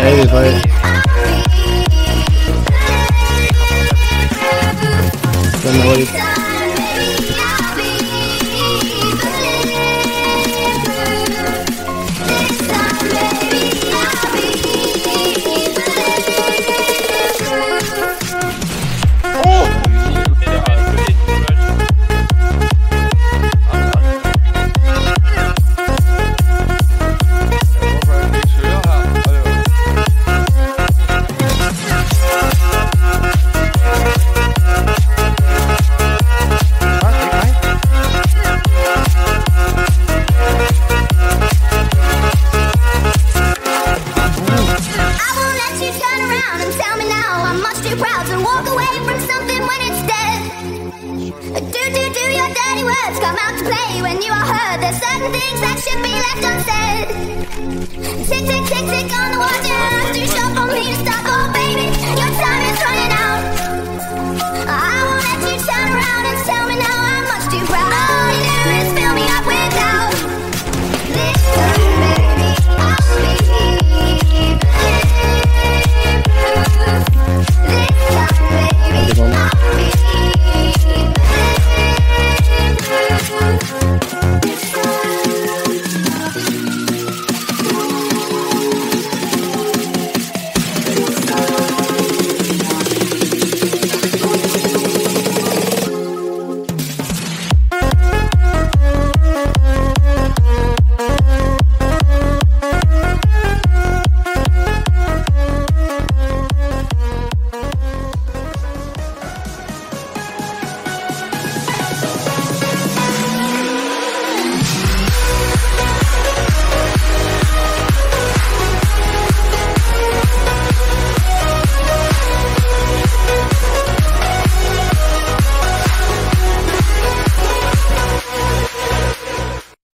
David, like. Don't know what There's certain things that should be left unsaid. Tick, tick, tick, tick on the